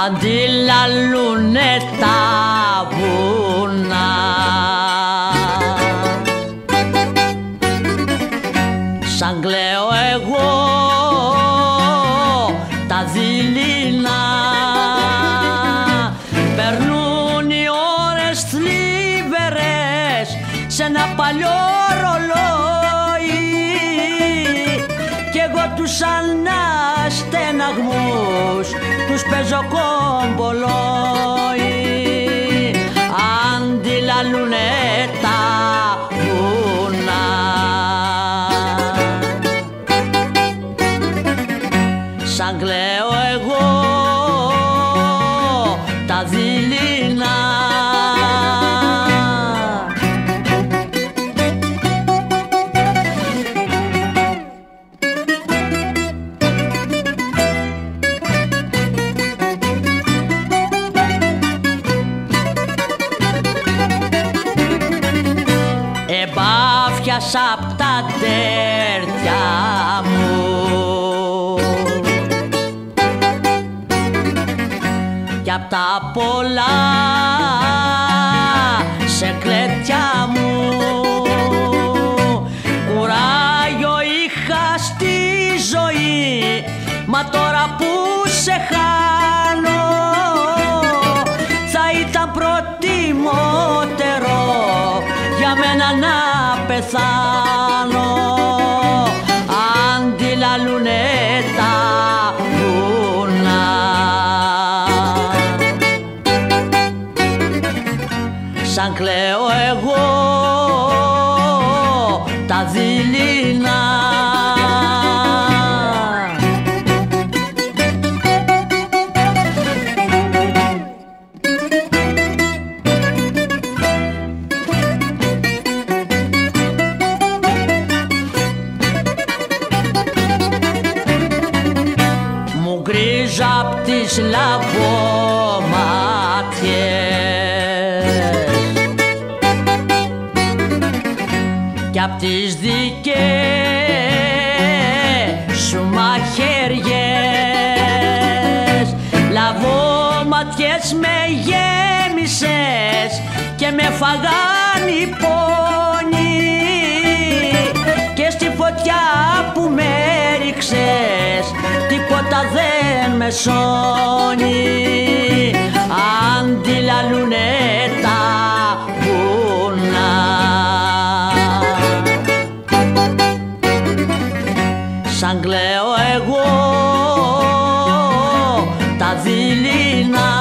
αντιλαλούνε τα βουνά. Σαν κλαίω εγώ τα δειλινά περνούν οι ώρες θλίβερες σε ένα παλιό ρολόι κι εγώ τους αναστεναγμούς τους παίζω κομπολόι. Αντιλαλούνε τα βουνά σαν κλαίω εγώ Εμπάφιασα απ' τα τέρτια μου. Κι απ' τα πολλά σε κλέτια μου. Κουράγιο είχα στη ζωή μα τώρα που σε χάνω θα ήταν προτιμότερο για μένα να πεθάνω. Αντιλαλούνε τα βουνά σαν κλαίω εγώ τα δειλινά μου γκρίζα απ' τις λαβομάτιες. Κι απ' τις δικές σου μαχαιριές. Λαβόματιες με γέμισες και με φαγάν οι μεσόνι Άντι la lunetta Σαν κλαίω εγώ τα δειλινά